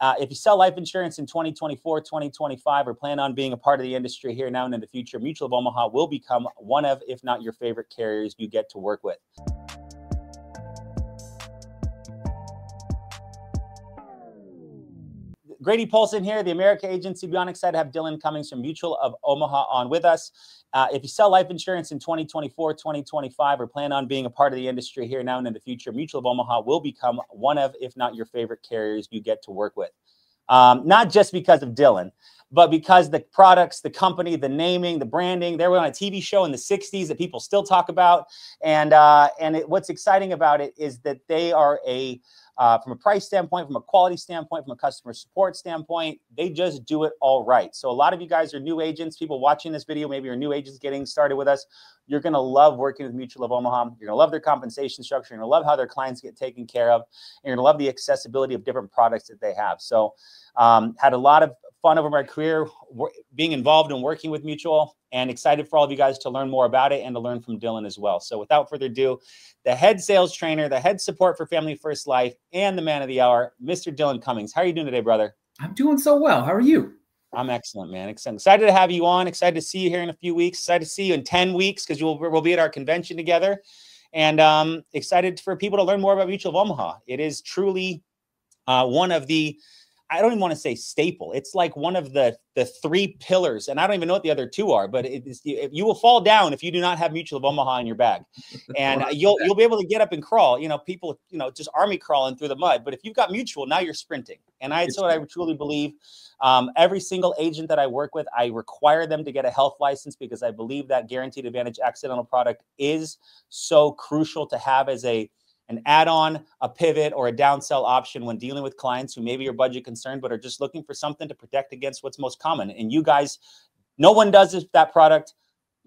Uh, if you sell life insurance in 2024, 2025, or plan on being a part of the industry here now and in the future, Mutual of Omaha will become one of, if not your favorite carriers you get to work with. Grady Polcyn here, the America Agency. Beyond excited to have Dylan Cummings from Mutual of Omaha on with us. Uh, if you sell life insurance in 2024, 2025, or plan on being a part of the industry here now and in the future, Mutual of Omaha will become one of, if not your favorite carriers you get to work with. Um, not just because of Dylan, but because the products, the company, the naming, the branding, they were on a TV show in the 60s that people still talk about. And, uh, and it, what's exciting about it is that they are a uh, from a price standpoint, from a quality standpoint, from a customer support standpoint, they just do it all right. So a lot of you guys are new agents, people watching this video, maybe you're new agents getting started with us. You're going to love working with Mutual of Omaha. You're going to love their compensation structure. You're going to love how their clients get taken care of. And you're going to love the accessibility of different products that they have. So um, had a lot of fun over my career being involved in working with Mutual and excited for all of you guys to learn more about it and to learn from Dylan as well. So without further ado, the head sales trainer, the head support for Family First Life, and the man of the hour, Mr. Dylan Cummings. How are you doing today, brother? I'm doing so well. How are you? I'm excellent, man. Excited to have you on. Excited to see you here in a few weeks. Excited to see you in 10 weeks because we'll, we'll be at our convention together. And um, excited for people to learn more about Mutual of Omaha. It is truly uh, one of the I don't even want to say staple. It's like one of the the three pillars, and I don't even know what the other two are. But it is, you will fall down if you do not have Mutual of Omaha in your bag, and uh, you'll you'll be able to get up and crawl. You know, people you know just army crawling through the mud. But if you've got Mutual, now you're sprinting, and I, what I truly believe. Um, every single agent that I work with, I require them to get a health license because I believe that guaranteed advantage accidental product is so crucial to have as a an add-on, a pivot, or a downsell option when dealing with clients who maybe are budget concerned but are just looking for something to protect against what's most common. And you guys, no one does this, that product.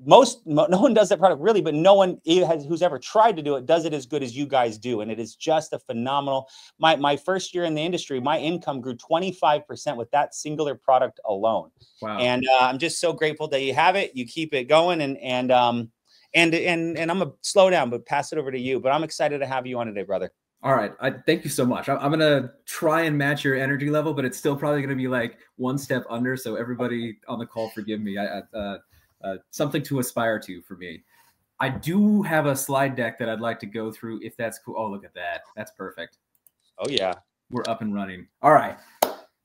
Most no one does that product really, but no one has, who's ever tried to do it does it as good as you guys do, and it is just a phenomenal. My my first year in the industry, my income grew twenty five percent with that singular product alone. Wow! And uh, I'm just so grateful that you have it. You keep it going, and and um, and and and I'm gonna slow down, but pass it over to you. But I'm excited to have you on today, brother. All right, I thank you so much. I'm, I'm gonna try and match your energy level, but it's still probably gonna be like one step under. So everybody on the call, forgive me. I, uh, uh, something to aspire to for me. I do have a slide deck that I'd like to go through if that's cool. Oh, look at that. That's perfect. Oh yeah, we're up and running. All right,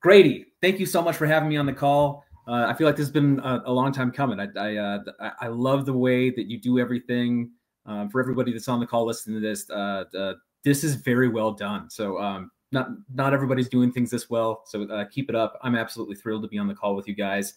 Grady, thank you so much for having me on the call. Uh, I feel like this has been a, a long time coming. I I, uh, I love the way that you do everything. Um, for everybody that's on the call listening to this, uh, this is very well done. So um, not not everybody's doing things this well. So uh, keep it up. I'm absolutely thrilled to be on the call with you guys.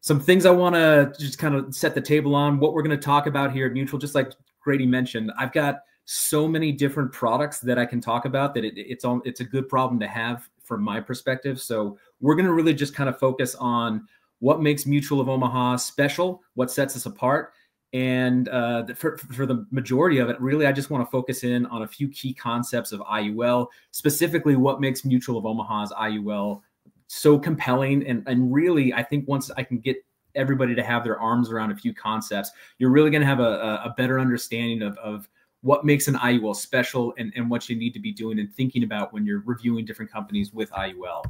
Some things I want to just kind of set the table on. What we're going to talk about here at Mutual, just like Grady mentioned, I've got so many different products that I can talk about that it, it's it's a good problem to have from my perspective. So we're going to really just kind of focus on what makes Mutual of Omaha special, what sets us apart. And uh, for, for the majority of it, really, I just want to focus in on a few key concepts of IUL, specifically what makes Mutual of Omaha's IUL so compelling. And, and really, I think once I can get everybody to have their arms around a few concepts, you're really going to have a, a better understanding of, of what makes an IUL special and, and what you need to be doing and thinking about when you're reviewing different companies with IUL.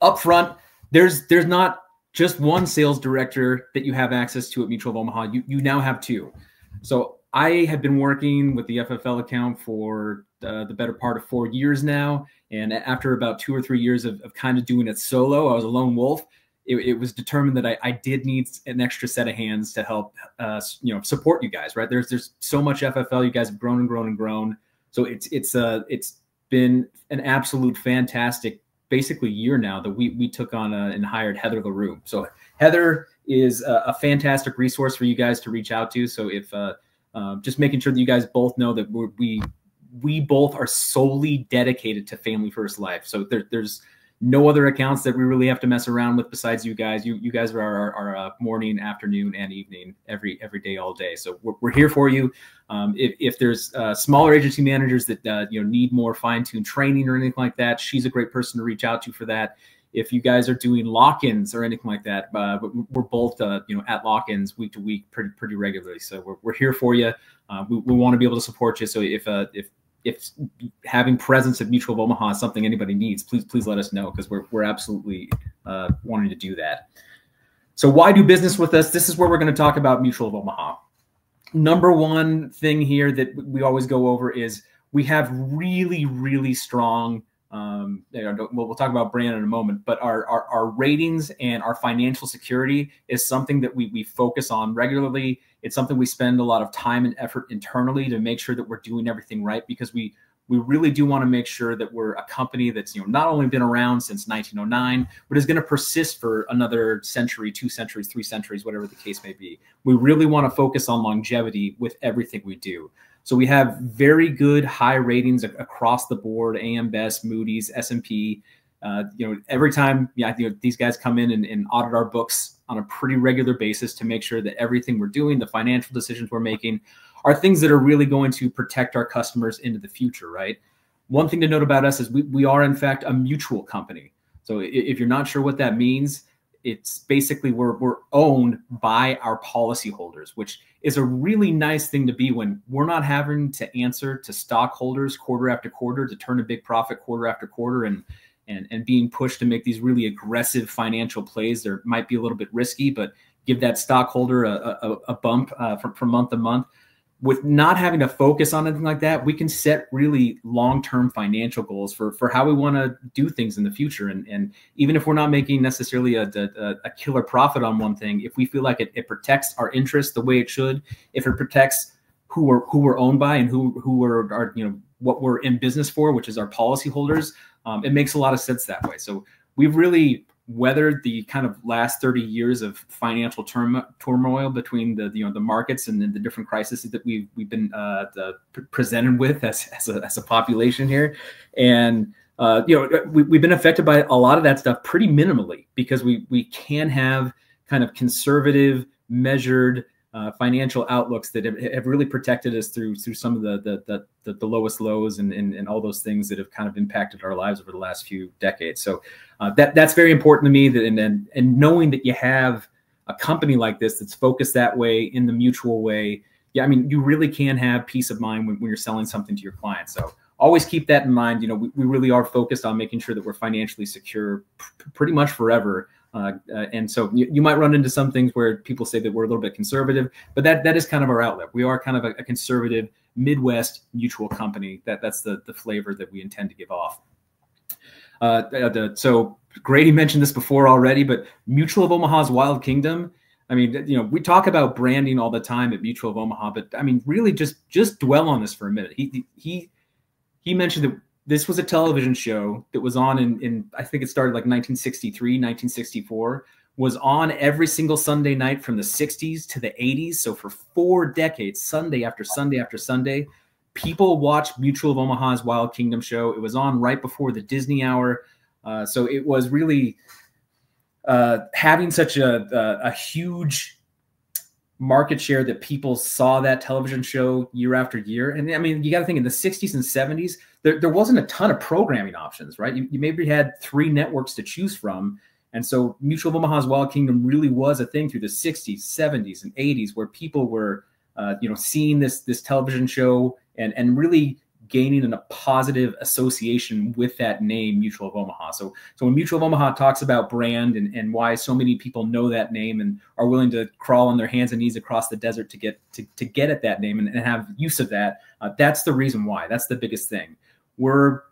Up front, there's there's not just one sales director that you have access to at Mutual of Omaha. You you now have two. So I have been working with the FFL account for uh, the better part of four years now. And after about two or three years of, of kind of doing it solo, I was a lone wolf it, it was determined that I, I, did need an extra set of hands to help, uh, you know, support you guys. Right? There's there's so much FFL. You guys have grown and grown and grown. So it's it's uh it's been an absolute fantastic basically year now that we we took on a, and hired Heather LaRue. So Heather is a, a, fantastic resource for you guys to reach out to. So if uh, uh, just making sure that you guys both know that we we both are solely dedicated to family first life. So there, there's no other accounts that we really have to mess around with besides you guys. You you guys are our, our uh, morning, afternoon, and evening every every day, all day. So we're, we're here for you. Um, if, if there's uh, smaller agency managers that uh, you know need more fine tuned training or anything like that, she's a great person to reach out to for that. If you guys are doing lock-ins or anything like that, uh, we're both uh, you know at lock-ins week to week pretty pretty regularly. So we're, we're here for you. Uh, we, we want to be able to support you. So if if if having presence at Mutual of Omaha is something anybody needs, please please let us know because we're we're absolutely uh, wanting to do that. So why do business with us? This is where we're going to talk about Mutual of Omaha. Number one thing here that we always go over is we have really really strong um, you know, we'll, we'll, talk about brand in a moment, but our, our, our ratings and our financial security is something that we we focus on regularly. It's something we spend a lot of time and effort internally to make sure that we're doing everything right because we we really do want to make sure that we're a company that's you know not only been around since 1909 but is going to persist for another century two centuries three centuries whatever the case may be we really want to focus on longevity with everything we do so we have very good high ratings across the board: AM Best, Moody's, S and P. Uh, you know, every time yeah, you know, these guys come in and, and, audit our books on a pretty regular basis to make sure that everything we're doing, the financial decisions we're making, are things that are really going to protect our customers into the future. Right. One thing to note about us is we, we are in fact a mutual company. So if you're not sure what that means, it's basically we're, we're owned by our policyholders, which is a really nice thing to be when we're not having to answer to stockholders quarter after quarter to turn a big profit quarter after quarter and and and being pushed to make these really aggressive financial plays. There might be a little bit risky, but give that stockholder a, a, a bump uh, from, from month to month with not having to focus on anything like that, we can set really long-term financial goals for for how we want to do things in the future. And and even if we're not making necessarily a, a, a killer profit on one thing, if we feel like it, it protects our interests the way it should, if it protects who we're who we're owned by and who who we're are you know what we're in business for, which is our policyholders, um, it makes a lot of sense that way. So we've really weathered the kind of last 30 years of financial term, turmoil between the you know the markets and the, the different crises that we've we've been uh, the, presented with as, as a, as, a, population here. And uh, you know we, we've been affected by a lot of that stuff pretty minimally because we we can have kind of conservative measured uh, financial outlooks that have, have, really protected us through through some of the the the, the lowest lows and, and, and all those things that have kind of impacted our lives over the last few decades. So uh, that that's very important to me. That and, and and knowing that you have a company like this that's focused that way in the mutual way. Yeah, I mean, you really can have peace of mind when, when you're selling something to your client. So always keep that in mind. You know, we, we really are focused on making sure that we're financially secure pretty much forever uh, uh, and so you, you, might run into some things where people say that we're a little bit conservative, but that that is kind of our outlet. We are kind of a, a conservative Midwest mutual company. That that's the the flavor that we intend to give off. Uh, the, so Grady mentioned this before already, but Mutual of Omaha's Wild Kingdom. I mean, you know, we talk about branding all the time at Mutual of Omaha, but I mean, really, just just dwell on this for a minute. He he he mentioned that this was a television show that was on in, in I think it started like 1963, 1964, was on every single Sunday night from the 60s to the 80s. So for four decades, Sunday after Sunday after Sunday, people watched Mutual of Omaha's Wild Kingdom show. It was on right before the Disney Hour. Uh, so it was really uh, having such a, a, a huge market share that people saw that television show year after year. And I mean, you got to think in the 60s and 70s, there, there wasn't a ton of programming options, right? You, you maybe had three networks to choose from. And so Mutual of Omaha's Wild Kingdom really was a thing through the 60s, 70s, and 80s where people were, uh, you know, seeing this this television show and and really gaining a positive association with that name mutual of omaha so so when mutual of omaha talks about brand and, and why so many people know that name and are willing to crawl on their hands and knees across the desert to get to, to get at that name and, and have use of that uh, that's the reason why that's the biggest thing we're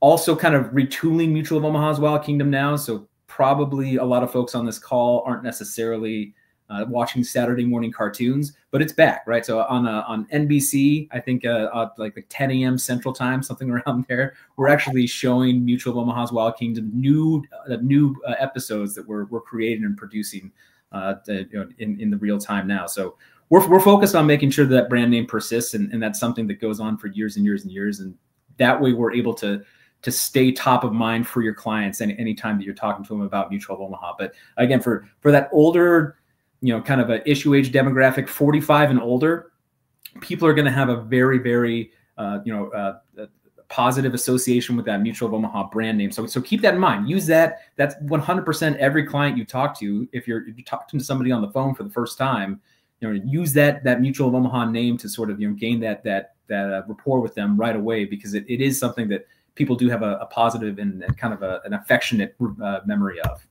also kind of retooling mutual of omaha's wild kingdom now so probably a lot of folks on this call aren't necessarily uh, watching Saturday morning cartoons, but it's back, right? So on uh, on NBC, I think uh, uh like the 10 a.m. Central Time, something around there, we're actually showing Mutual of Omaha's Wild Kingdom new uh, new uh, episodes that we're we're creating and producing to, you know, in in the real time now. So we're we're focused on making sure that, that brand name persists, and, and that's something that goes on for years and years and years, and that way we're able to to stay top of mind for your clients any anytime that you're talking to them about Mutual of Omaha. But again, for for that older you know, kind of an issue age demographic, 45 and older, people are going to have a very, very, uh, you know, uh, positive association with that Mutual of Omaha brand name. So, so keep that in mind. Use that. That's 100% every client you talk to. If you're, if you're talking to somebody on the phone for the first time, you know, use that that Mutual of Omaha name to sort of you know gain that that that uh, rapport with them right away because it, it is something that people do have a, a positive and, and, kind of a, an affectionate uh, memory of.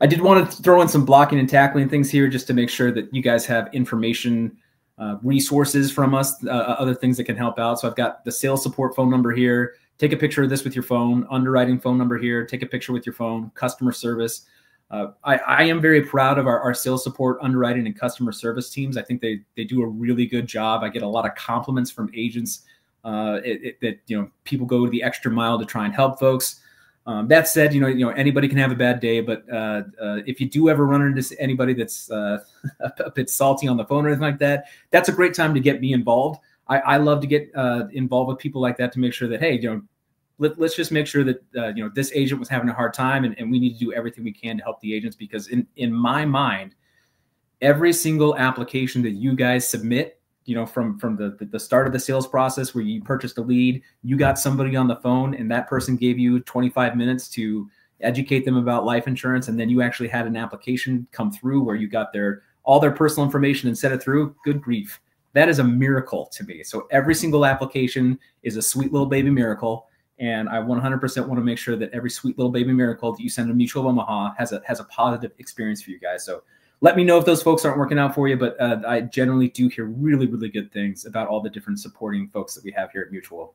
I did want to throw in some blocking and tackling things here just to make sure that you guys have information, uh, resources from us, uh, other things that can help out. So I've got the sales support phone number here. Take a picture of this with your phone, underwriting phone number here. Take a picture with your phone, customer service. Uh, I, I, am very proud of our, our, sales support, underwriting, and customer service teams. I think they they do a really good job. I get a lot of compliments from agents uh, it, it, that you know people go the extra mile to try and help folks. Um, that said, you know, you know anybody can have a bad day, but uh, uh, if you do ever run into anybody that's uh, a bit salty on the phone or anything like that, that's a great time to get me involved. I, I love to get involved with people like that to make sure that hey, you know, let, us just make sure that uh, you know this agent was having a hard time, and, and we need to do everything we can to help the agents because in in my mind, every single application that you guys submit you know from from the the start of the sales process where you purchased a lead you got somebody on the phone and that person gave you 25 minutes to educate them about life insurance and then you actually had an application come through where you got their all their personal information and set it through good grief. That is a miracle to me. So every single application is a sweet little baby miracle and i 100% want to make sure that every sweet little baby miracle that you send to mutual of omaha has a has a positive experience for you guys so let me know if those folks aren't working out for you. But uh, I generally do hear really, really good things about all the different supporting folks that we have here at Mutual.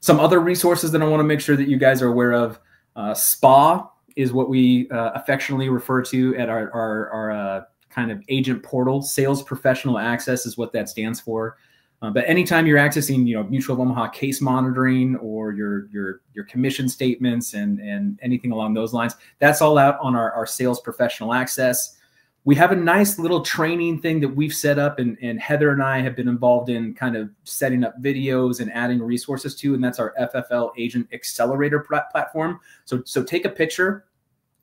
Some other resources that I want to make sure that you guys are aware of. Uh, SPA is what we uh, affectionately refer to at our, our, our uh, kind of agent portal. Sales Professional Access is what that stands for. Uh, but anytime you're accessing, you know, Mutual of Omaha case monitoring or your your your commission statements and and anything along those lines, that's all out on our, our sales professional access. We have a nice little training thing that we've set up, and, and Heather and I have been involved in kind of setting up videos and adding resources to, and that's our FFL Agent Accelerator platform. So so take a picture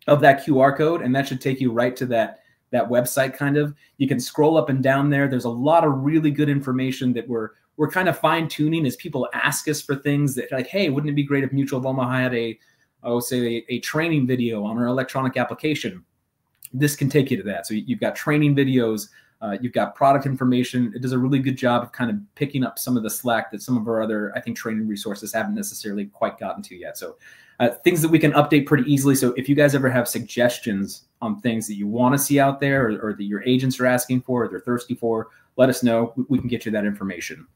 of that QR code, and that should take you right to that that website kind of. You can scroll up and down there. There's a lot of really good information that we're we're kind of fine tuning as people ask us for things that like hey wouldn't it be great if mutual of omaha had a oh say a, a training video on our electronic application? This can take you to that. So you've got training videos uh, you've got product information it does a really good job of kind of picking up some of the slack that some of our other i think training resources haven't necessarily quite gotten to yet so uh, things that we can update pretty easily. So if you guys ever have suggestions on things that you want to see out there or, or, that your agents are asking for or they're thirsty for, let us know. We, we, can get you that information.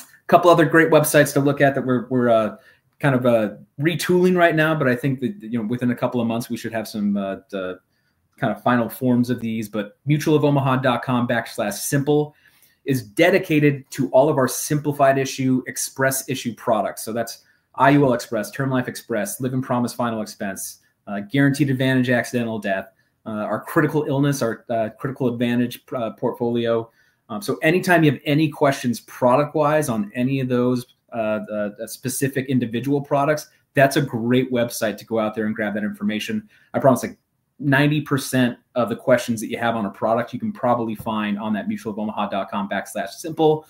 A couple other great websites to look at that we're, we're uh, kind of uh, retooling right now, but I think that you know within a couple of months we should have some uh, kind of final forms of these. But mutualofomaha.com backslash simple is dedicated to all of our simplified issue express issue products. So that's IUL Express, Term Life Express, Living Promise Final Expense, uh, Guaranteed Advantage Accidental Death, uh, our critical illness, our uh, critical advantage uh, portfolio. Um, so anytime you have any questions product wise on any of those uh, specific individual products, that's a great website to go out there and grab that information. I promise, like 90% of the questions that you have on a product, you can probably find on that mutualofomaha.com backslash simple.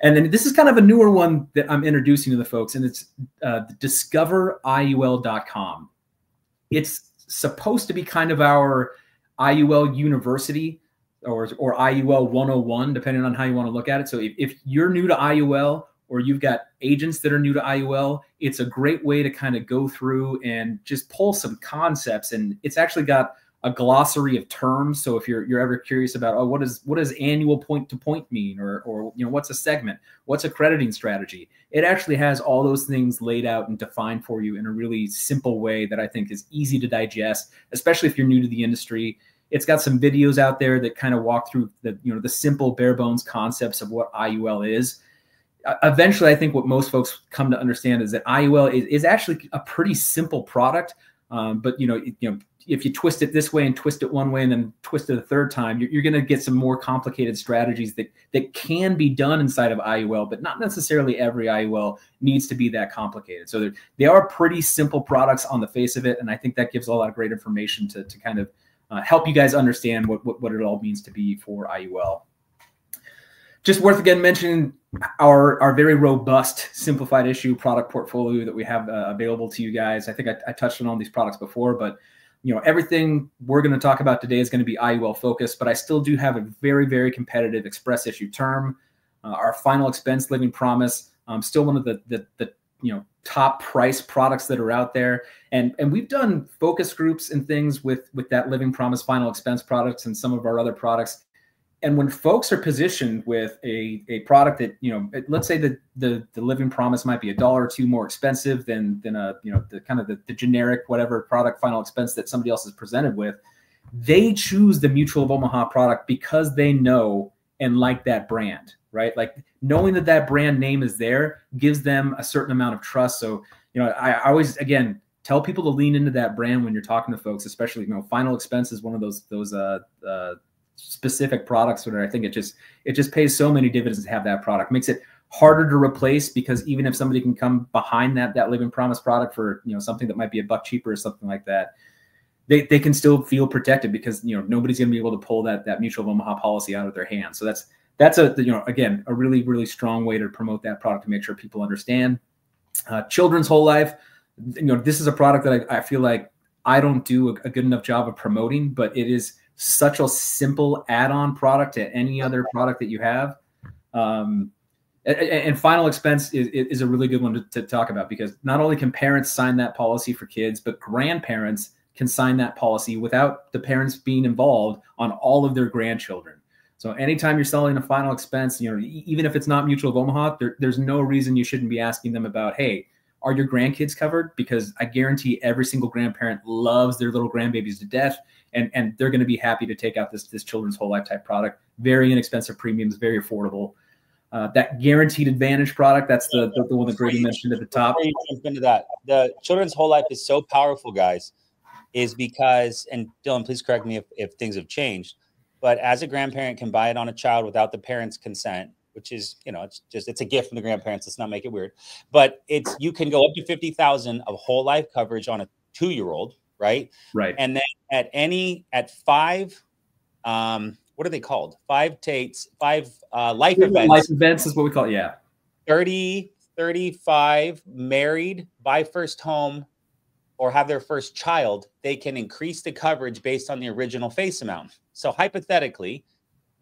And then this is kind of a newer one that I'm introducing to the folks, and it's uh, discoveriul.com. It's supposed to be kind of our IUL university or, or IUL 101, depending on how you want to look at it. So if, if you're new to IUL or you've got agents that are new to IUL, it's a great way to kind of go through and just pull some concepts. And it's actually got a glossary of terms. So if you're you're ever curious about oh what is what does annual point to point mean or or you know what's a segment, what's a crediting strategy, it actually has all those things laid out and defined for you in a really simple way that I think is easy to digest, especially if you're new to the industry. It's got some videos out there that kind of walk through the you know the simple bare bones concepts of what IUL is. Eventually, I think what most folks come to understand is that IUL is, is actually a pretty simple product. Um, but you know, it, you know, if you twist it this way and twist it one way and then twist it a third time, you're, you're going to get some more complicated strategies that that can be done inside of IUL, but not necessarily every IUL needs to be that complicated. So they are pretty simple products on the face of it, and I think that gives a lot of great information to to kind of uh, help you guys understand what, what what it all means to be for IUL. Just worth again mentioning our our very robust simplified issue product portfolio that we have uh, available to you guys. I think I, I touched on all these products before, but you know, everything we're going to talk about today is going to be IUL focused, but I still do have a very, very competitive express issue term. Uh, our final expense living promise, um, still one of the, the, the, you know, top price products that are out there. And, and we've done focus groups and things with, with that living promise final expense products and some of our other products and when folks are positioned with a, a product that you know let's say that the the living promise might be a dollar or two more expensive than than a you know the kind of the, the generic whatever product final expense that somebody else is presented with they choose the mutual of omaha product because they know and like that brand right? Like knowing that that brand name is there gives them a certain amount of trust. So you know i, I always again tell people to lean into that brand when you're talking to folks especially you know final expense is one of those those uh, uh specific products where I think it just it just pays so many dividends to have that product. Makes it harder to replace because even if somebody can come behind that that living promise product for you know something that might be a buck cheaper or something like that, they, they can still feel protected because you know nobody's going to be able to pull that that mutual of Omaha policy out of their hands. So that's that's a you know again a really really strong way to promote that product to make sure people understand. Uh, children's whole life, you know, this is a product that I, I feel like I don't do a, a good enough job of promoting, but it is such a simple add-on product to any other product that you have. Um, and, and, final expense is, is a really good one to, to, talk about because not only can parents sign that policy for kids, but grandparents can sign that policy without the parents being involved on all of their grandchildren. So anytime you're selling a final expense, you know, even if it's not Mutual of Omaha, there, there's no reason you shouldn't be asking them about, hey, are your grandkids covered? Because I guarantee every single grandparent loves their little grandbabies to death and and they're going to be happy to take out this this children's whole life type product. Very inexpensive premiums, very affordable. Uh, that guaranteed advantage product, that's the, the, the one that Grady mentioned at the top. Into that. The children's whole life is so powerful, guys, is because, and Dylan, please correct me if, if things have changed, but as a grandparent can buy it on a child without the parent's consent, which is, you know, it's just, it's a gift from the grandparents. Let's not make it weird, but it's, you can go up to 50,000 of whole life coverage on a two-year-old right? Right. And then at any at five, um, what are they called? Five tates, five uh, life events. Life events is what we call it. Yeah. 30, 35, married, buy first home, or have their first child, they can increase the coverage based on the original face amount. So hypothetically,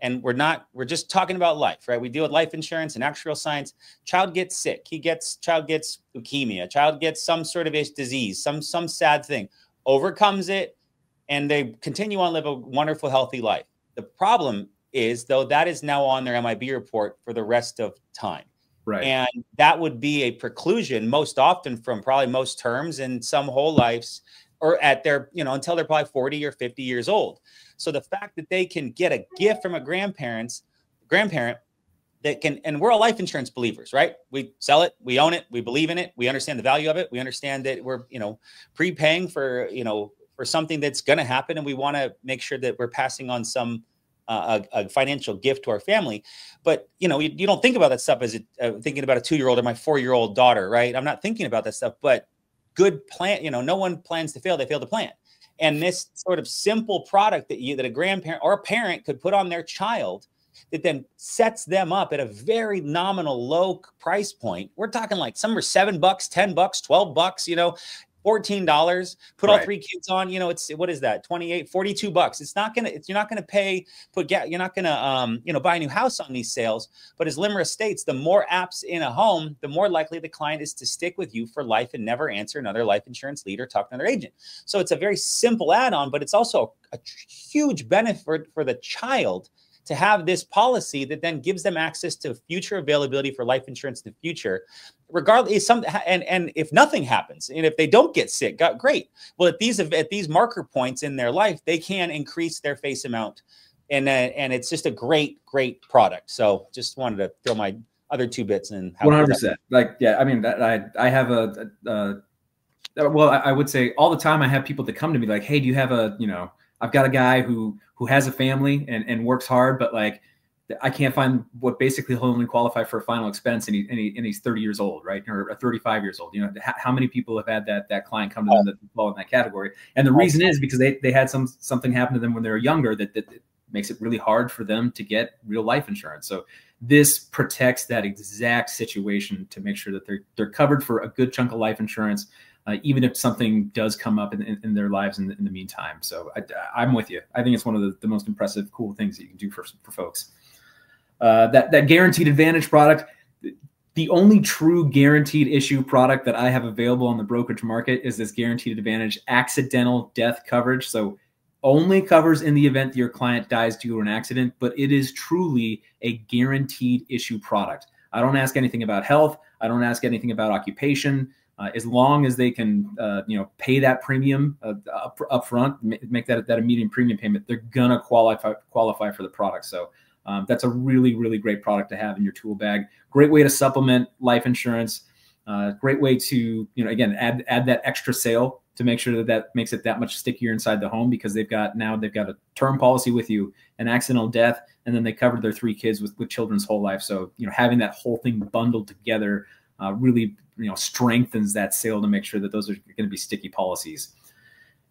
and we're not we're just talking about life right we deal with life insurance and actuarial science child gets sick he gets child gets leukemia child gets some sort of ish disease some some sad thing overcomes it, and they continue on live a wonderful, healthy life. The problem is, though, that is now on their MIB report for the rest of time. Right. And that would be a preclusion most often from probably most terms and some whole lives or at their, you know, until they're probably 40 or 50 years old. So the fact that they can get a gift from a grandparents, grandparent that can and we're all life insurance believers right? We sell it we own it we believe in it we understand the value of it we understand that we're you know prepaying for you know for something that's going to happen and we want to make sure that we're passing on some uh, a, a, financial gift to our family. But you know you, you don't think about that stuff as uh, thinking about a two-year-old or my four-year-old daughter right? I'm not thinking about that stuff but good plan you know no one plans to fail they fail to plan. And this sort of simple product that you that a grandparent or a parent could put on their child that then sets them up at a very nominal low price point. We're talking like some are seven bucks, 10 bucks, 12 bucks, you know, $14 put right. all three kids on you know it's what is that? 28 42 bucks. It's not gonna it's, you're not gonna pay put get you're not gonna um you know buy a new house on these sales. But as LIMRA states the more apps in a home the more likely the client is to stick with you for life and never answer another life insurance lead or talk to another agent. So it's a very simple add-on but it's also a huge benefit for the child to have this policy that then gives them access to future availability for life insurance in the future. Regardless some and and if nothing happens and if they don't get sick got great. Well at these at these marker points in their life they can increase their face amount and uh, and it's just a great great product. So just wanted to throw my other two bits in. 100% like yeah i mean i i have a, a, a well I would say all the time i have people that come to me like hey do you have a you know I've got a guy who who has a family and, and works hard, but like I can't find what basically he'll only qualify for a final expense, and, he, and, he, and he's 30 years old, right, or 35 years old. You know, how many people have had that that client come to them that fall in that category? And the reason is because they, they had some something happen to them when they were younger that, that makes it really hard for them to get real life insurance. So this protects that exact situation to make sure that they're they're covered for a good chunk of life insurance uh, even if something does come up in, in, in their lives in the, in the meantime. So I, am with you. I think it's one of the, the, most impressive, cool things that you can do for, for folks. Uh, that, that guaranteed advantage product, the only true guaranteed issue product that I have available on the brokerage market is this guaranteed advantage accidental death coverage. So only covers in the event that your client dies due to an accident, but it is truly a guaranteed issue product. I don't ask anything about health. I don't ask anything about occupation. Uh, as long as they can, uh, you know, pay that premium uh, up, up front, make that that immediate premium payment, they're gonna qualify qualify for the product. So um, that's a really really great product to have in your tool bag. Great way to supplement life insurance. Uh, great way to you know again add add that extra sale to make sure that that makes it that much stickier inside the home because they've got now they've got a term policy with you, an accidental death, and then they covered their three kids with, with children's whole life. So you know having that whole thing bundled together uh, really you know strengthens that sale to make sure that those are going to be sticky policies.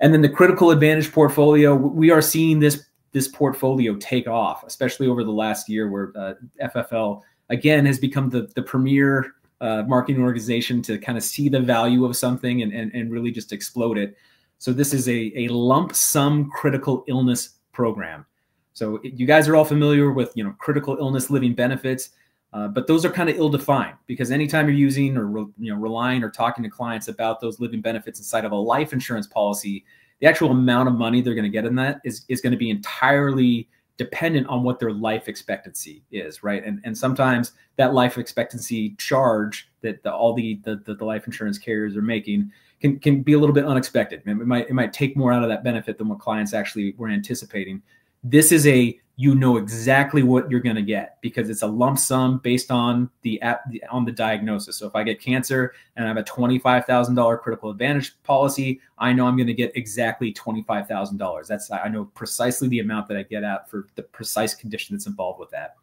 And then the critical advantage portfolio, we are seeing this this portfolio take off, especially over the last year, where uh, FFL again has become the the premier uh, marketing organization to kind of see the value of something and, and, and really just explode it. So this is a, a lump sum critical illness program. So you guys are all familiar with you know critical illness living benefits, uh, but those are kind of ill-defined because anytime you're using or you know relying or talking to clients about those living benefits inside of a life insurance policy, the actual amount of money they're going to get in that is is going to be entirely dependent on what their life expectancy is, right? And and sometimes that life expectancy charge that the, all the, the the life insurance carriers are making can can be a little bit unexpected. It might it might take more out of that benefit than what clients actually were anticipating. This is a you know exactly what you're going to get because it's a lump sum based on the on the diagnosis. So if I get cancer and I have a $25,000 critical advantage policy, I know I'm going to get exactly $25,000. That's I know precisely the amount that I get at for the precise condition that's involved with that.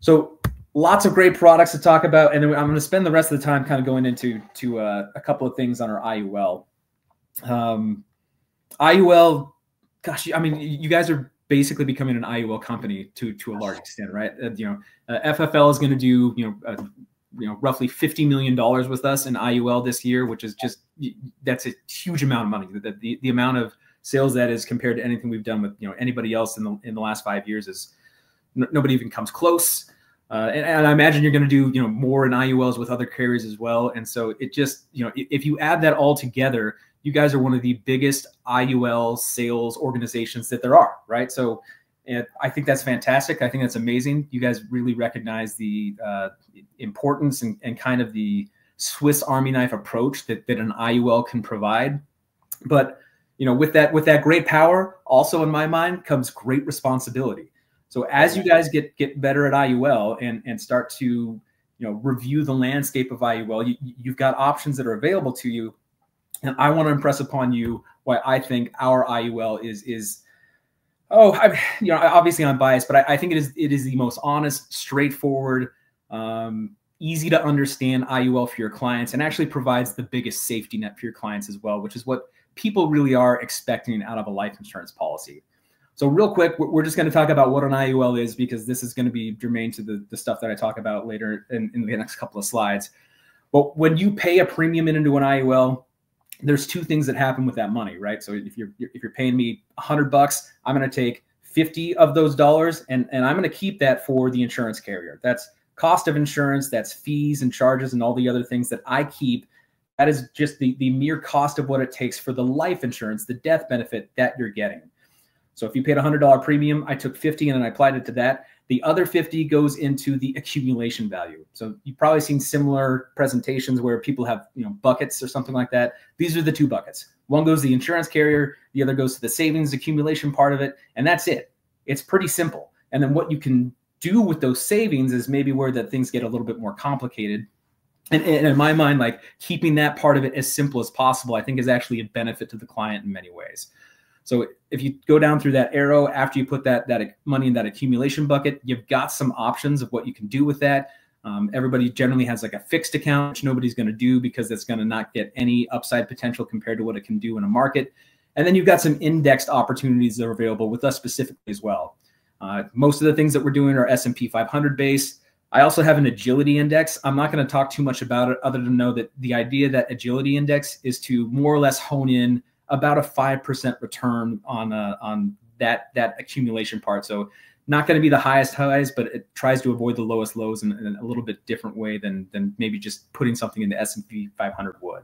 So lots of great products to talk about, and I'm going to spend the rest of the time kind of going into to uh, a couple of things on our IUL. Um, IUL, gosh, I mean, you guys are basically becoming an IUL company to to a large extent, right? Uh, you know, uh, FFL is going to do you know uh, you know roughly fifty million dollars with us in IUL this year, which is just that's a huge amount of money. The, the, the amount of sales that is compared to anything we've done with you know anybody else in the in the last five years is n- nobody even comes close. Uh, and, and, I imagine you're going to do you know more in IULs with other carriers as well. And so it just you know if you add that all together, you guys are one of the biggest IUL sales organizations that there are, right? So and I think that's fantastic. I think that's amazing. You guys really recognize the uh, importance and, and, kind of the Swiss Army knife approach that, that an IUL can provide. But you know, with that with that great power, also in my mind comes great responsibility. So as you guys get get better at IUL and and start to you know review the landscape of IUL, you, you've got options that are available to you and I want to impress upon you why I think our IUL is is oh I you know obviously I'm biased, but I, I think it is it is the most honest, straightforward, um, easy to understand IUL for your clients, and actually provides the biggest safety net for your clients as well, which is what people really are expecting out of a life insurance policy. So real quick, we're just going to talk about what an IUL is because this is going to be germane to the, the stuff that I talk about later in, in the next couple of slides. But when you pay a premium into an IUL, there's two things that happen with that money, right? So if you're if you're paying me a hundred bucks, I'm going to take 50 of those dollars and, and I'm going to keep that for the insurance carrier. That's cost of insurance, that's fees and charges and all the other things that I keep. That is just the, the mere cost of what it takes for the life insurance, the death benefit that you're getting. So if you paid a $100 premium, I took 50 and then I applied it to that. The other 50 goes into the accumulation value. So you've probably seen similar presentations where people have, you know, buckets or something like that. These are the two buckets. One goes to the insurance carrier, the other goes to the savings accumulation part of it, and that's it. It's pretty simple. And then what you can do with those savings is maybe where that things get a little bit more complicated. And, and, in my mind, like keeping that part of it as simple as possible, I think is actually a benefit to the client in many ways. So if you go down through that arrow after you put that that money in that accumulation bucket, you've got some options of what you can do with that. Um, everybody generally has like a fixed account, which nobody's going to do because it's going to not get any upside potential compared to what it can do in a market. And then you've got some indexed opportunities that are available with us specifically as well. Uh, most of the things that we're doing are S&P 500 based. I also have an agility index. I'm not going to talk too much about it other than know that the idea that agility index is to more or less hone in about a 5% return on uh, on that that accumulation part. So not going to be the highest highs, but it tries to avoid the lowest lows in, in, a little bit different way than than maybe just putting something in the S&P 500 would.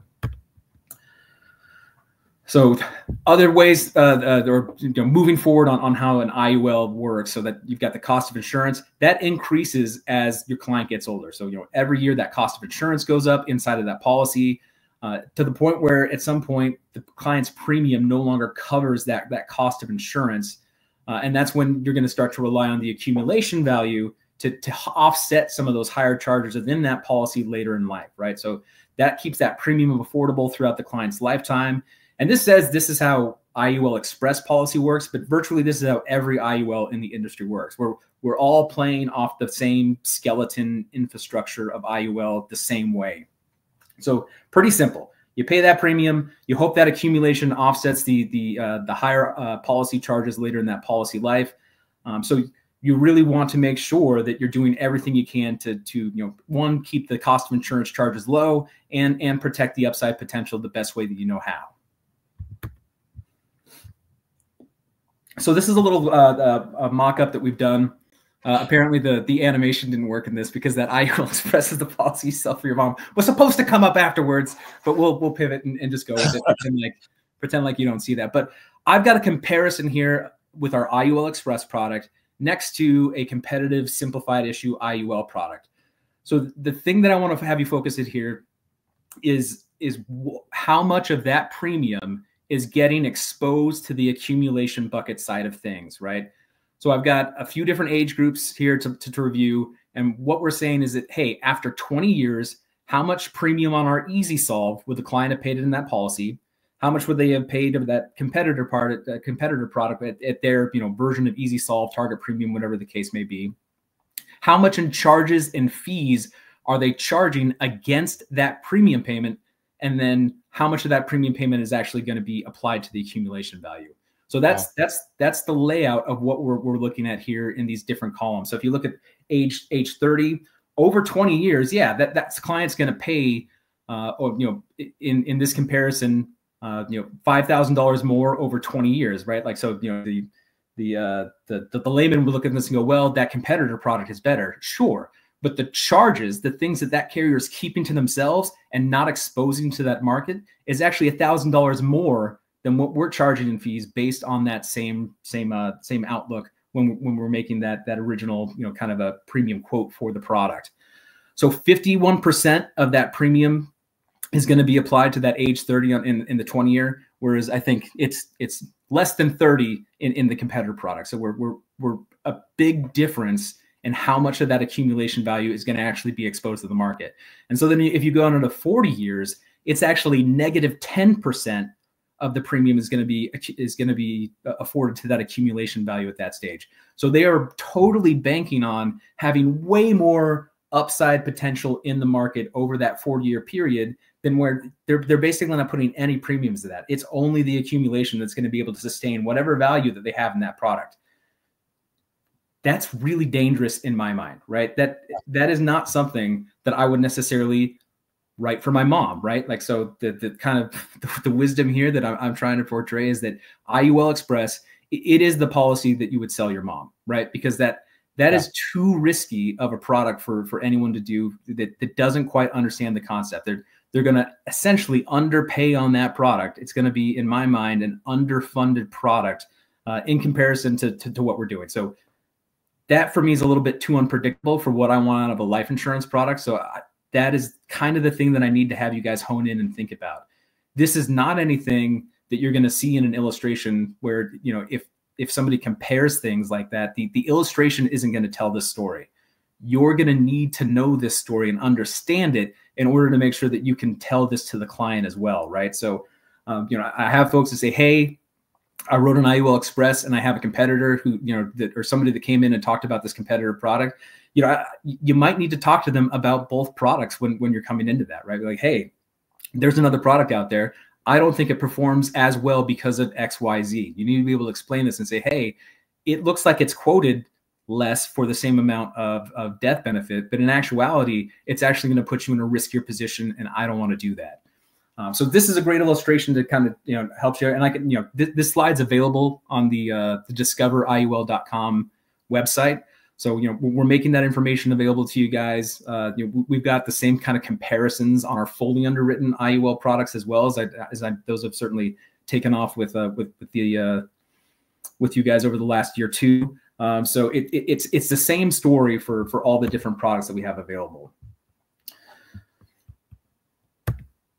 So other ways, uh, uh, or you know, moving forward on, on how an IUL works, so that you've got the cost of insurance that increases as your client gets older. So you know every year that cost of insurance goes up inside of that policy uh, to the point where at some point the client's premium no longer covers that that cost of insurance, uh, and that's when you're going to start to rely on the accumulation value to to offset some of those higher charges within that policy later in life, right? So that keeps that premium affordable throughout the client's lifetime and this says this is how IUL Express policy works, but virtually this is how every IUL in the industry works. We're we're all playing off the same skeleton infrastructure of IUL the same way. So pretty simple. You pay that premium. You hope that accumulation offsets the the uh, the higher uh, policy charges later in that policy life. Um, so you really want to make sure that you're doing everything you can to to you know one keep the cost of insurance charges low and and protect the upside potential the best way that you know how. So this is a little uh, uh, mock-up that we've done. Uh, apparently the the animation didn't work in this because that IUL expresses the policy sell for your mom was supposed to come up afterwards, but we'll we'll pivot and, and just go with it. pretend like pretend like you don't see that. But I've got a comparison here with our IUL Express product next to a competitive simplified issue IUL product. So the thing that I want to have you focus it here is is how much of that premium is getting exposed to the accumulation bucket side of things, right? So I've got a few different age groups here to, to, to, review. And what we're saying is that, hey, after 20 years, how much premium on our Easy Solve would the client have paid in that policy? How much would they have paid of that competitor part, that competitor product at, at their you know version of Easy Solve, Target Premium, whatever the case may be? How much in charges and fees are they charging against that premium payment? And then how much of that premium payment is actually going to be applied to the accumulation value. So that's wow. that's that's the layout of what we're, we're looking at here in these different columns. So if you look at age age 30, over 20 years, yeah, that that's client's going to pay, uh, or you know, in in this comparison, uh, you know, five thousand dollars more over 20 years, right? Like so, you know, the the uh, the the, the layman would look at this and go, well, that competitor product is better, sure, but the charges, the things that that carrier is keeping to themselves and not exposing to that market, is actually a thousand dollars more than what we're charging in fees based on that same same uh, same outlook when when we're making that that original you know kind of a premium quote for the product. So 51% of that premium is going to be applied to that age 30 in, in the 20 year, whereas I think it's it's less than 30 in, in the competitor product. So we're we're we're a big difference in how much of that accumulation value is going to actually be exposed to the market. And so then if you go on to 40 years, it's actually negative 10% of the premium is going to be is going to be uh, afforded to that accumulation value at that stage. So they are totally banking on having way more upside potential in the market over that 40 year period than where they're they're basically not putting any premiums to that. It's only the accumulation that's going to be able to sustain whatever value that they have in that product that's really dangerous in my mind right that that is not something that i would necessarily write for my mom right? Like so the, the kind of the, the wisdom here that I'm, I'm, trying to portray is that iul express it is the policy that you would sell your mom right? Because that that yeah. is too risky of a product for for anyone to do that, that doesn't quite understand the concept. They're they're going to essentially underpay on that product. It's going to be in my mind an underfunded product uh, in comparison to, to, to what we're doing. So that for me is a little bit too unpredictable for what I want out of a life insurance product. So I, that is kind of the thing that I need to have you guys hone in and think about. This is not anything that you're going to see in an illustration where, you know, if if somebody compares things like that, the, the illustration isn't going to tell this story. You're going to need to know this story and understand it in order to make sure that you can tell this to the client as well, right? So, um, you know, I have folks that say, "Hey, I wrote an IUL Express and I have a competitor who, you know, that or somebody that came in and talked about this competitor product, you know, you might need to talk to them about both products when when you're coming into that, right? Like, hey, there's another product out there. I don't think it performs as well because of X, Y, Z. You need to be able to explain this and say, hey, it looks like it's quoted less for the same amount of, of death benefit. But in actuality, it's actually going to put you in a riskier position, and I don't want to do that. Um, so this is a great illustration to kind of you know help you. And I can you know th- this slide's available on the uh, the discoveriul.com website. So you know we're making that information available to you guys. Uh, you know, we've got the same kind of comparisons on our fully underwritten IUL products as well as I, as I, those have certainly taken off with uh, with, with the uh, with you guys over the last year too. Um, so it, it, it's it's the same story for for all the different products that we have available.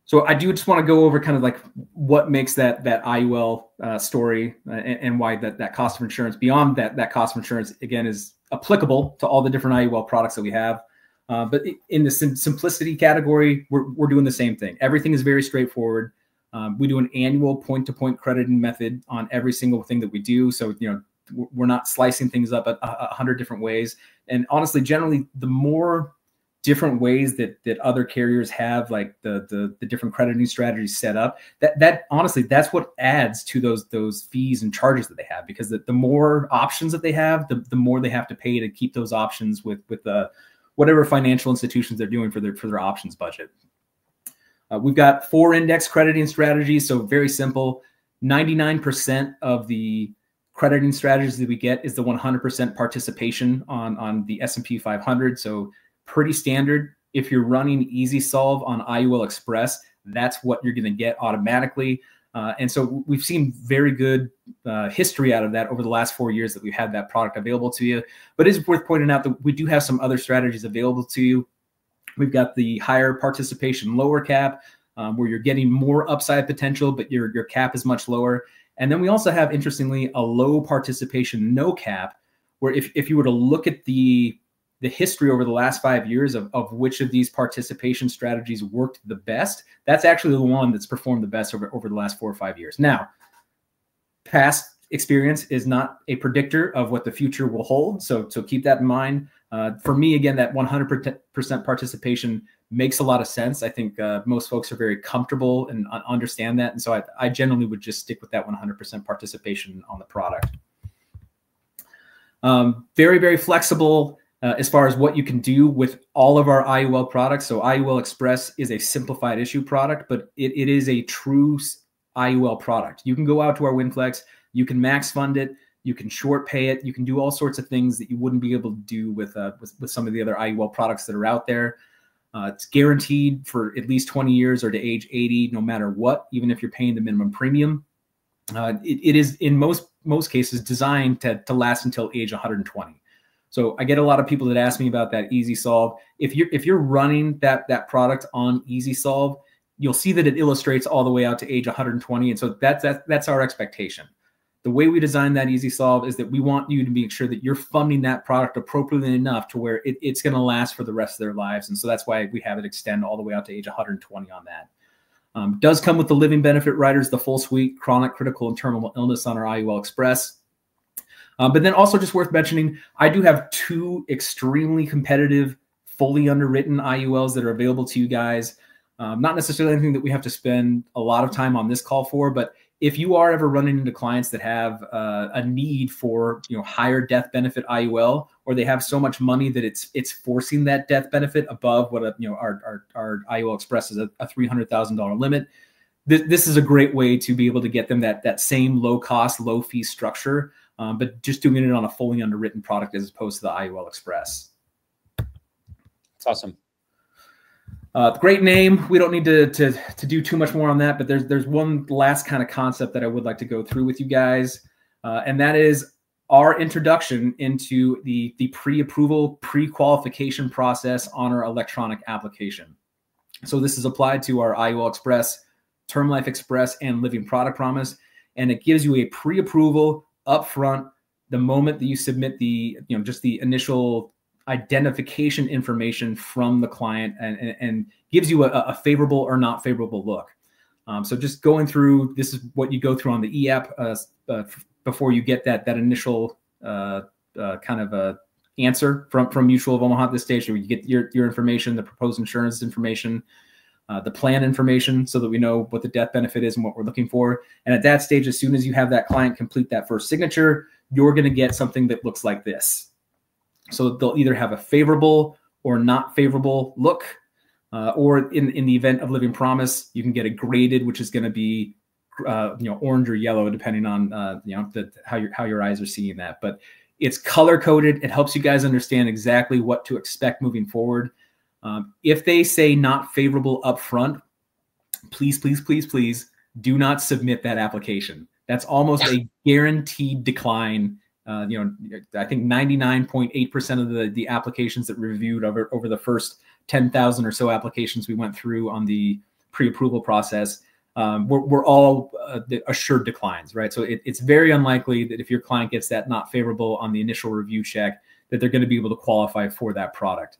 So I do just want to go over kind of like what makes that that IUL uh, story uh, and, and, why that that cost of insurance beyond that that cost of insurance again is applicable to all the different IUL products that we have. Uh, but in the sim- simplicity category, we're, we're doing the same thing. Everything is very straightforward. Um, we do an annual point-to-point crediting method on every single thing that we do. So you know we're not slicing things up a, a hundred different ways. And honestly, generally, the more different ways that that other carriers have like the the, the different crediting strategies set up that that honestly that's what adds to those those fees and charges that they have because the, the more options that they have the, the more they have to pay to keep those options with with the whatever financial institutions they're doing for their for their options budget. Uh, we've got four index crediting strategies so very simple. 99% of the crediting strategies that we get is the 100% participation on on the S&P 500 so pretty standard. If you're running Easy Solve on IUL Express, that's what you're going to get automatically. Uh, and so we've seen very good uh, history out of that over the last four years that we've had that product available to you. But it is worth pointing out that we do have some other strategies available to you. We've got the higher participation, lower cap, um, where you're getting more upside potential, but your, your cap is much lower. And then we also have, interestingly, a low participation, no cap, where if, if you were to look at the the history over the last five years of, of which of these participation strategies worked the best, that's actually the one that's performed the best over, over the last four or five years. Now, past experience is not a predictor of what the future will hold. So, so keep that in mind. Uh, for me, again, that 100% participation makes a lot of sense. I think uh, most folks are very comfortable and understand that. And so I, I generally would just stick with that 100% participation on the product. Um, very, very flexible uh, as far as what you can do with all of our IUL products. So IUL Express is a simplified issue product, but it, it is a true IUL product. You can go out to our WinFlex, you can max fund it, you can short pay it, you can do all sorts of things that you wouldn't be able to do with uh, with, with some of the other IUL products that are out there. Uh, it's guaranteed for at least 20 years or to age 80, no matter what, even if you're paying the minimum premium. Uh, it, it is in most most cases designed to, to last until age 120. So I get a lot of people that ask me about that Easy Solve. If you're if you're running that that product on Easy Solve, you'll see that it illustrates all the way out to age 120, and so that's that, that's our expectation. The way we design that Easy Solve is that we want you to make sure that you're funding that product appropriately enough to where it, it's going to last for the rest of their lives, and so that's why we have it extend all the way out to age 120 on that. Um, does come with the living benefit riders, the full suite, chronic, critical, and terminal illness on our IUL Express. Um, but then also just worth mentioning, I do have two extremely competitive, fully underwritten IULs that are available to you guys. Um, not necessarily anything that we have to spend a lot of time on this call for, but if you are ever running into clients that have uh, a need for you know higher death benefit IUL, or they have so much money that it's it's forcing that death benefit above what a, you know our our, our IUL Express is a, a three hundred thousand dollar limit. This, this is a great way to be able to get them that that same low cost, low fee structure um, but just doing it on a fully underwritten product as opposed to the IUL Express. That's awesome. Uh, great name. We don't need to, to to do too much more on that, but there's there's one last kind of concept that I would like to go through with you guys, uh, and that is our introduction into the the pre-approval pre-qualification process on our electronic application. So this is applied to our IUL Express, Term Life Express, and Living Product Promise, and it gives you a pre-approval upfront the moment that you submit the you know just the initial identification information from the client and, and, and gives you a, a, favorable or not favorable look. Um, so just going through this is what you go through on the e-app uh, uh, before you get that that initial uh, uh kind of a answer from from Mutual of Omaha at this stage. where you get your your information, the proposed insurance information, uh, the plan information so that we know what the death benefit is and what we're looking for. And at that stage, as soon as you have that client complete that first signature, you're going to get something that looks like this. So they'll either have a favorable or not favorable look, uh, or in, in the event of living promise, you can get a graded, which is going to be uh, you know orange or yellow depending on uh, you know the, how your how your eyes are seeing that. But it's color coded. It helps you guys understand exactly what to expect moving forward. Um, if they say not favorable up front, please, please, please, please do not submit that application. That's almost a guaranteed decline. Uh, you know, I think 99.8% of the, the applications that reviewed over, over the first 10,000 or so applications we went through on the pre-approval process um, all uh, assured declines, right? So it, it's very unlikely that if your client gets that not favorable on the initial review check, that they're going to be able to qualify for that product.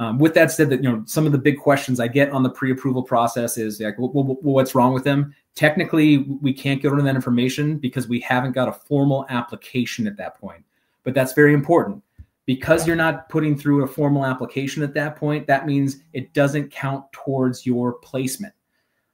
Um, with that said, that you know some of the big questions I get on the pre-approval process is like, well, well, what's wrong with them? Technically, we can't get into that information because we haven't got a formal application at that point. But that's very important because you're not putting through a formal application at that point. That means it doesn't count towards your placement.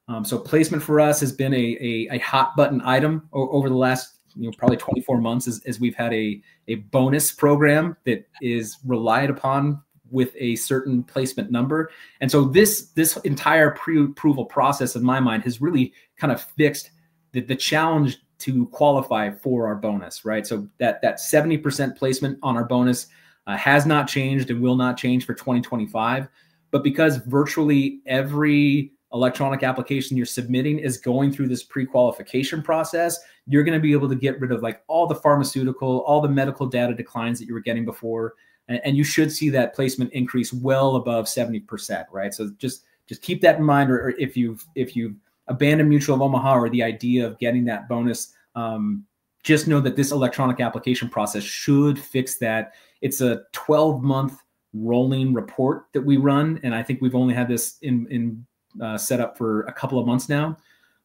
Um, so placement for us has been a, a, a hot button item over the last you know probably 24 months as, as we've had a, a bonus program that is relied upon with a certain placement number. And so this this entire pre-approval process, in my mind, has really kind of fixed the, the challenge to qualify for our bonus, right? So that that 70% placement on our bonus uh, has not changed and will not change for 2025. But because virtually every electronic application you're submitting is going through this pre-qualification process, you're going to be able to get rid of like all the pharmaceutical, all the medical data declines that you were getting before and, and you should see that placement increase well above 70%, right? So just just keep that in mind, or, or if you've if you've abandoned Mutual of Omaha or the idea of getting that bonus, um, just know that this electronic application process should fix that. It's a 12 month rolling report that we run, and I think we've only had this in in uh, set up for a couple of months now.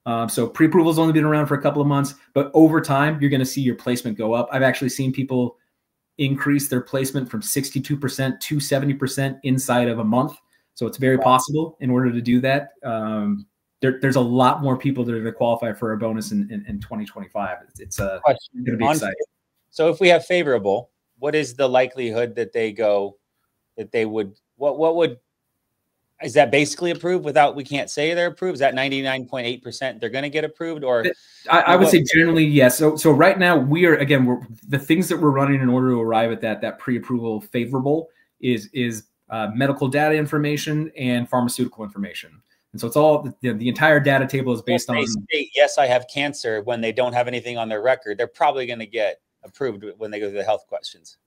Um, so pre-approval has only been around for a couple of months, but over time you're going to see your placement go up. I've actually seen people increase their placement from 62% to 70% inside of a month. So it's very possible in order to do that. Um, there, there's a lot more people that are going to qualify for a bonus in, in, in 2025. It's, it's uh, going to be exciting. So if we have favorable, what is the likelihood that they go, that they would, what, what would is that basically approved without we can't say they're approved? Is that 99.8% they're going to get approved or I, I, would say generally yes. So so right now we are again we're the things that we're running in order to arrive at that that pre-approval favorable is is uh, medical data information and pharmaceutical information. And so it's all the, the entire data table is based on state, yes i have cancer when they don't have anything on their record they're probably going to get approved when they go through the health questions.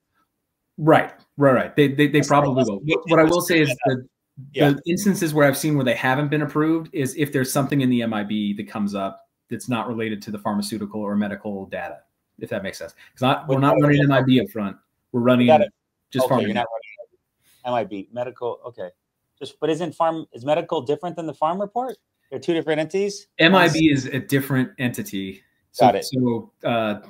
Right right right. They they, they probably will. what, what i will say is that yeah. The instances where I've seen where they haven't been approved is if there's something in the MIB that comes up that's not related to the pharmaceutical or medical data, if that makes sense. Because we're not running MIB up front. We're running just okay, You're not running MIB medical. Okay, just but isn't farm is medical different than the farm report? They're two different entities. MIB is a different entity. So, Got it. So uh,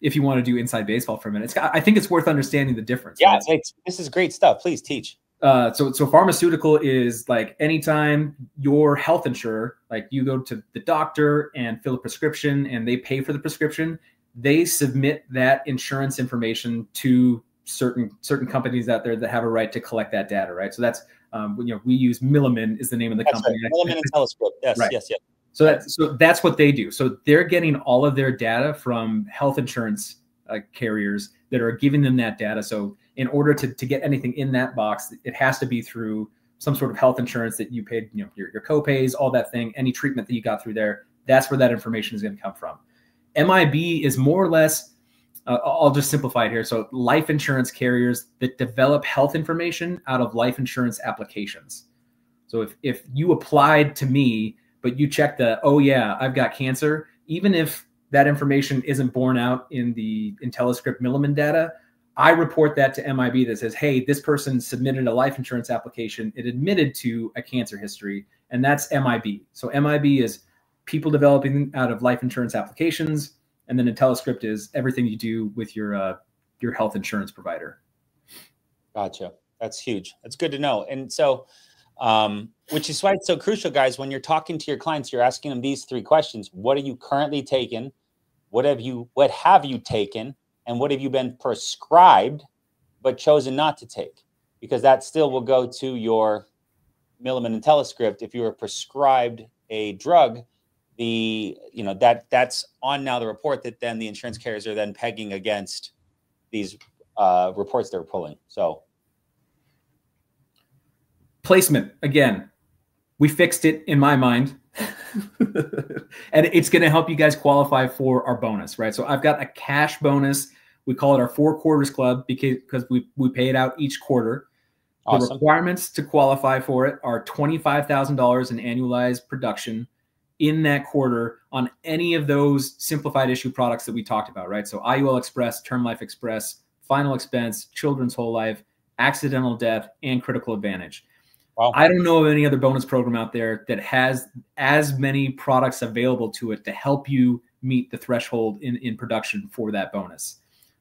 if you want to do inside baseball for a minute, I think it's worth understanding the difference. Yeah, right? this is great stuff. Please teach uh, so so pharmaceutical is like anytime your health insurer, like you go to the doctor and fill a prescription and they pay for the prescription, they submit that insurance information to certain certain companies out there that have a right to collect that data, right? So that's um, you know we use Milliman is the name of the that's company. Right. Milliman and IntelliScript. Yes, right. yes, yes. So that's so that's what they do. So they're getting all of their data from health insurance uh, carriers that are giving them that data. So in order to, to get anything in that box, it has to be through some sort of health insurance that you paid, you know, your, your co-pays, all that thing, any treatment that you got through there. That's where that information is going to come from. MIB is more or less, uh, I'll just simplify it here. So life insurance carriers that develop health information out of life insurance applications. So if, if you applied to me, but you check the, oh yeah, I've got cancer, even if that information isn't borne out in the IntelliScript Milliman data, I report that to MIB that says, hey, this person submitted a life insurance application. It admitted to a cancer history, and that's MIB. So MIB is people developing out of life insurance applications, and then IntelliScript is everything you do with your uh, your health insurance provider. Gotcha. That's huge. That's good to know. And so, um, which is why it's so crucial, guys. When you're talking to your clients, you're asking them these three questions: What are you currently taking? What have you? What have you taken? And what have you been prescribed but chosen not to take because that still will go to your Milliman and IntelliScript. If you were prescribed a drug, the you know that that's on now the report that then the insurance carriers are then pegging against these uh, reports they're pulling. So placement again, we fixed it in my mind. and it's going to help you guys qualify for our bonus, right? So I've got a cash bonus. We call it our four quarters club because because we we pay it out each quarter. Awesome. The requirements to qualify for it are $25,000 in annualized production in that quarter on any of those simplified issue products that we talked about, right? So IUL Express, Term Life Express, Final Expense, Children's Whole Life, Accidental Death, and Critical Advantage. Wow. I don't know of any other bonus program out there that has as many products available to it to help you meet the threshold in, in production for that bonus.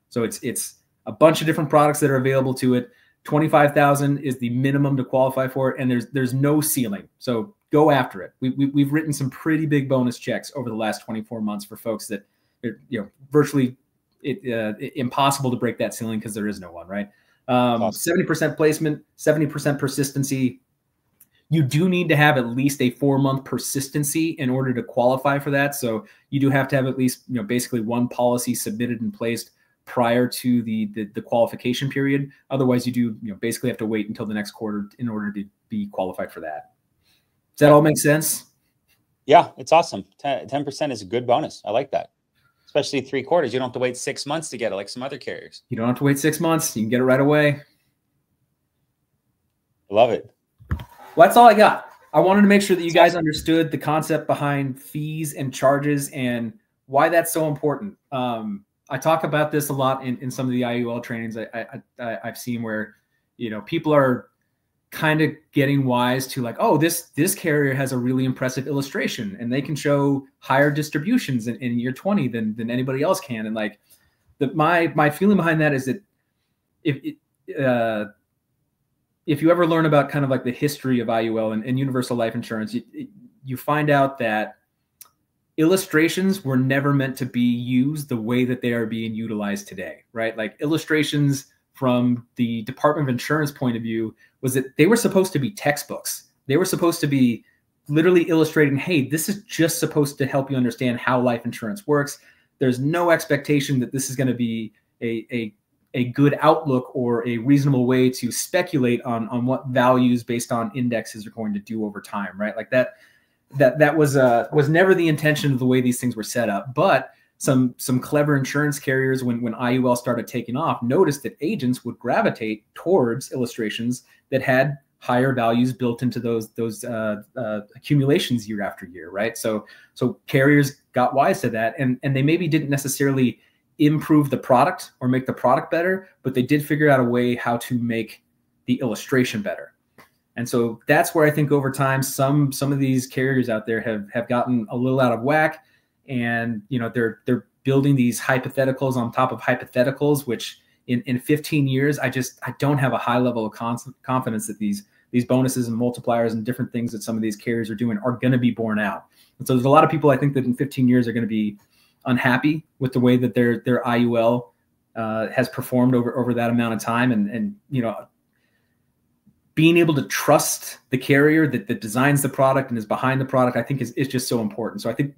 So it's it's a bunch of different products that are available to it. 25,000 is the minimum to qualify for it and there's there's no ceiling. So go after it. We, we we've written some pretty big bonus checks over the last 24 months for folks that are, you know virtually it, uh, impossible to break that ceiling because there is no one, right? Um, awesome. 70% placement, 70% persistency. You do need to have at least a four month persistency in order to qualify for that. So you do have to have at least, you know, basically one policy submitted and placed prior to the, the, the qualification period. Otherwise, you do, you know, basically have to wait until the next quarter in order to be qualified for that. Does that all make sense? Yeah, it's awesome. 10 percent is a good bonus. I like that especially three quarters. You don't have to wait six months to get it like some other carriers. You don't have to wait six months. You can get it right away. Love it. Well, that's all I got. I wanted to make sure that you guys understood the concept behind fees and charges and why that's so important. Um, I talk about this a lot in, in some of the IUL trainings I, I, I, I've seen where, you know, people are kind of getting wise to like oh this this carrier has a really impressive illustration and they can show higher distributions in, in year 20 than than anybody else can and like the my my feeling behind that is that if uh if you ever learn about kind of like the history of IUL and, and universal life insurance you, you find out that illustrations were never meant to be used the way that they are being utilized today right like illustrations from the Department of Insurance point of view was that they were supposed to be textbooks. They were supposed to be literally illustrating, hey, this is just supposed to help you understand how life insurance works. There's no expectation that this is going to be a, a, a good outlook or a reasonable way to speculate on, on what values based on indexes are going to do over time, right? Like that that that was uh was never the intention of the way these things were set up. But some some clever insurance carriers when when IUL started taking off noticed that agents would gravitate towards illustrations that had higher values built into those those uh, uh, accumulations year after year, right? So so carriers got wise to that, and and they maybe didn't necessarily improve the product or make the product better, but they did figure out a way how to make the illustration better. And so that's where I think over time some some of these carriers out there have have gotten a little out of whack and you know they're they're building these hypotheticals on top of hypotheticals which in, in 15 years i just i don't have a high level of confidence that these these bonuses and multipliers and different things that some of these carriers are doing are going to be borne out and so there's a lot of people i think that in 15 years are going to be unhappy with the way that their their iul uh, has performed over over that amount of time and and you know being able to trust the carrier that, that designs the product and is behind the product, I think is, is just so important. So I think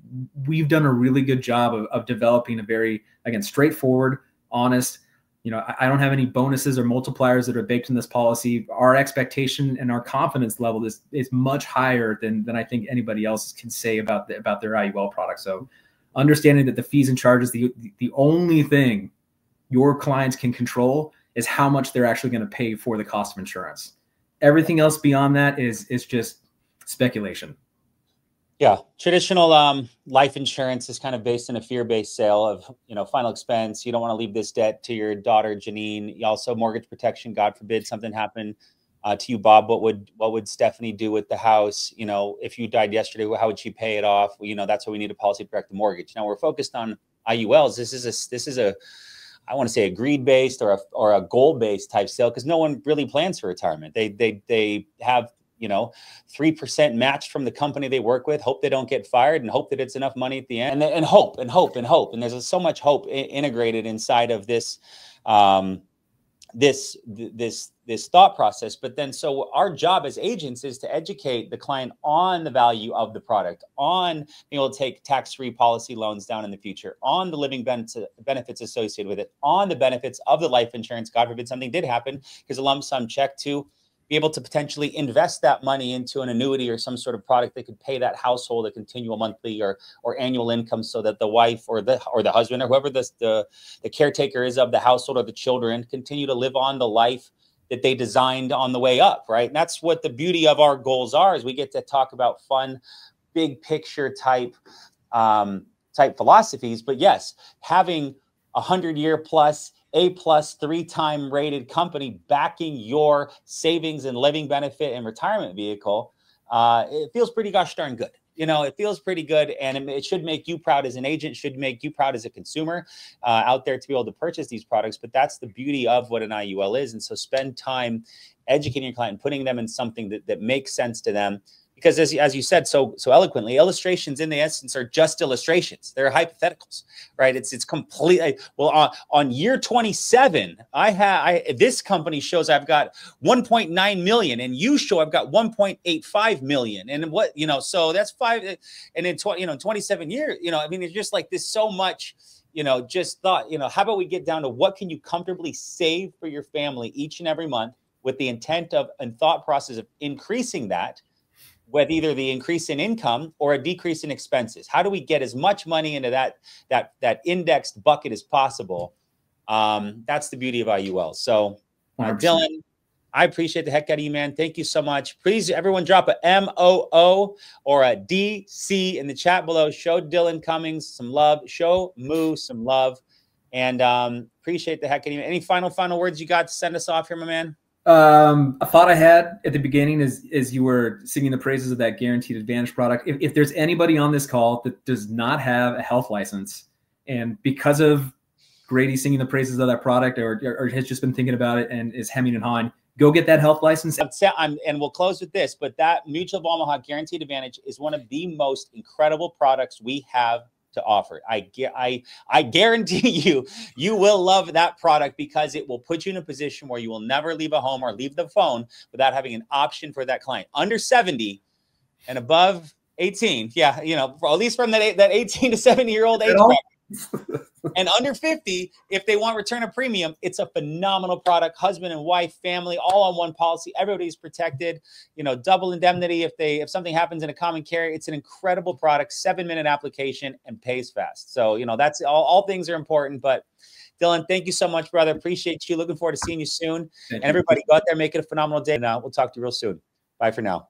we've done a really good job of, of developing a very, again, straightforward, honest, you know, I, I don't have any bonuses or multipliers that are baked in this policy. Our expectation and our confidence level is, is much higher than, than I think anybody else can say about the, about their IUL product. So understanding that the fees and charges, the, the only thing your clients can control is how much they're actually going to pay for the cost of insurance everything else beyond that is is just speculation. Yeah, traditional um, life insurance is kind of based in a fear-based sale of you know final expense. You don't want to leave this debt to your daughter Janine. You also mortgage protection. God forbid something happened uh, to you, Bob. What would what would Stephanie do with the house? You know, if you died yesterday, how would she pay it off? Well, you know, that's why we need a policy to protect the mortgage. Now we're focused on IULs. This is a this is a I want to say a greed based or a or a goal based type sale because no one really plans for retirement. They they they have you know three percent matched from the company they work with. Hope they don't get fired and hope that it's enough money at the end. And, and hope and hope and hope. And there's so much hope integrated inside of this. Um, this this this thought process but then so our job as agents is to educate the client on the value of the product on being able to take tax-free policy loans down in the future on the living benefits associated with it on the benefits of the life insurance. God forbid something did happen because a lump sum check to be able to potentially invest that money into an annuity or some sort of product that could pay that household a continual monthly or or annual income so that the wife or the or the husband or whoever the, the, caretaker is of the household or the children continue to live on the life that they designed on the way up right? And that's what the beauty of our goals are is we get to talk about fun big picture type um, type philosophies. But yes having a hundred year plus a plus three time rated company backing your savings and living benefit and retirement vehicle, uh, it feels pretty gosh darn good. You know, it feels pretty good, and it, should make you proud as an agent. Should make you proud as a consumer uh, out there to be able to purchase these products. But that's the beauty of what an IUL is, and so spend time educating your client, putting them in something that, that makes sense to them because as, as you said so so eloquently illustrations in the essence are just illustrations. They're hypotheticals right? It's it's completely well on, on year 27 i have this company shows i've got 1.9 million and you show i've got 1.85 million. And what you know so that's five and in 20 you know 27 years you know i mean it's just like this so much you know just thought you know how about we get down to what can you comfortably save for your family each and every month with the intent of and thought process of increasing that with either the increase in income or a decrease in expenses. How do we get as much money into that that that indexed bucket as possible? Um, that's the beauty of IUL. So, uh, Dylan, I appreciate the heck out of you, man. Thank you so much. Please, everyone, drop a M O O or a D C in the chat below. Show Dylan Cummings some love. Show Moo some love, and um, appreciate the heck out of you. Any final final words you got to send us off here, my man? Um, a thought I had at the beginning is as you were singing the praises of that guaranteed advantage product. If, if there's anybody on this call that does not have a health license, and because of Grady singing the praises of that product, or, or has just been thinking about it and is hemming and hawing, go get that health license. I'm, and we'll close with this, but that Mutual of Omaha Guaranteed Advantage is one of the most incredible products we have to offer. I get I I guarantee you you will love that product because it will put you in a position where you will never leave a home or leave the phone without having an option for that client. Under 70 and above 18. Yeah, you know, at least from that that 18 to 70 year old age and under 50, if they want return of premium, it's a phenomenal product. Husband and wife, family, all on one policy. Everybody's protected. You know, double indemnity if they if something happens in a common carrier. It's an incredible product. Seven minute application and pays fast. So you know that's all. All things are important, but. Dylan, thank you so much, brother. Appreciate you. Looking forward to seeing you soon. Thank and everybody, you. go out there, make it a phenomenal day. Now uh, we'll talk to you real soon. Bye for now.